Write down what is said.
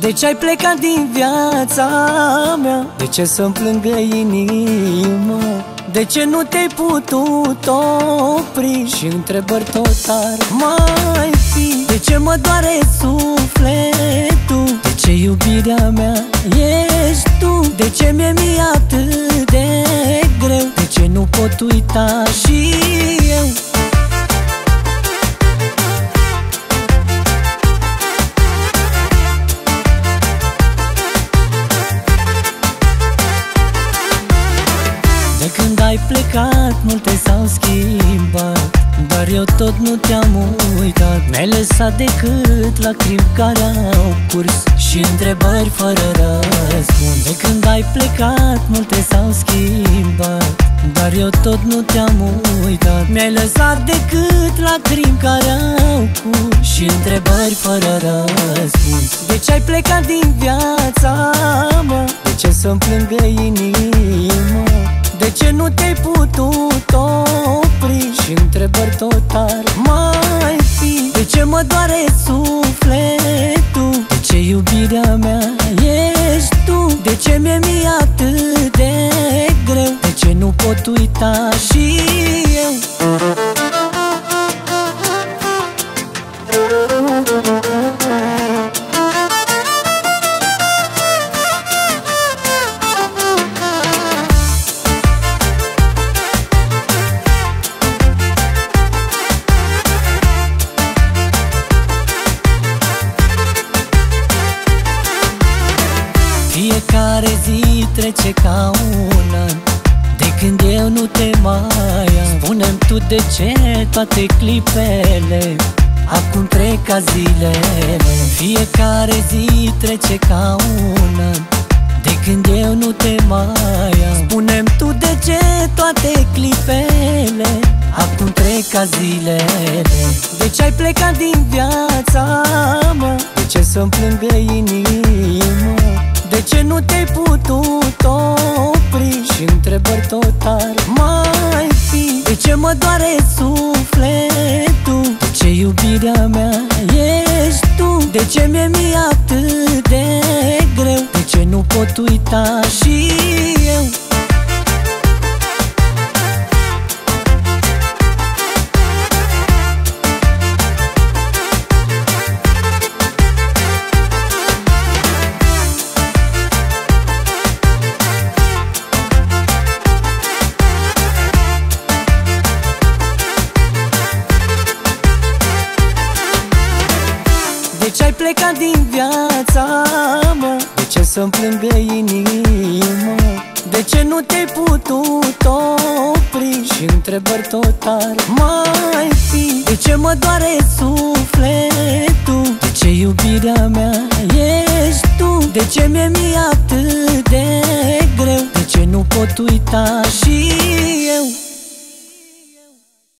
De ce ai plecat din viața mea? De ce să-mi plângă inima? De ce nu te-ai putut opri? Și întrebări tot ar mai fi De ce mă doare sufletul? De ce iubirea mea ești tu? De ce mi-e mie atât de greu? De ce nu pot uita și eu? De când ai plecat, multe s-au schimbat Dar eu tot nu te-am uitat Mi-ai lăsat decât lacrimi care au curs Și întrebări fără răspuns De când ai plecat, multe s-au schimbat Dar eu tot nu te-am uitat Mi-ai lăsat decât lacrimi care au curs Și întrebări fără răspuns De ce ai plecat din viața mea? De ce să-mi plângă inima? De ce nu te-ai putut opri? Și întrebări tot ar mai fi De ce mă doare sufletul? De ce iubirea mea ești tu? De ce mi-e mie atât de greu? De ce nu pot uita și eu? Fiecare zi trece ca un an. De când eu nu te mai am spune tu de ce toate clipele? Acum trec ca zilele. Fiecare zi trece ca un an. De când eu nu te mai am spune tu de ce toate clipele? Acum trec ca zilele. De ce ai plecat din viața mea? De ce să-mi plângă inima? De ce nu te-ai putut opri? Și întrebări tot ar mai fi De ce mă doare sufletul? De ce iubirea mea ești tu? De ce mi-e mie atât de greu? De ce nu pot uita și plecat din viața mea? De ce să-mi plângă inima? De ce nu te-ai putut opri? Și întrebări tot ar mai fi De ce mă doare sufletul? De ce iubirea mea ești tu? De ce mi-e mie atât de greu? De ce nu pot uita și eu?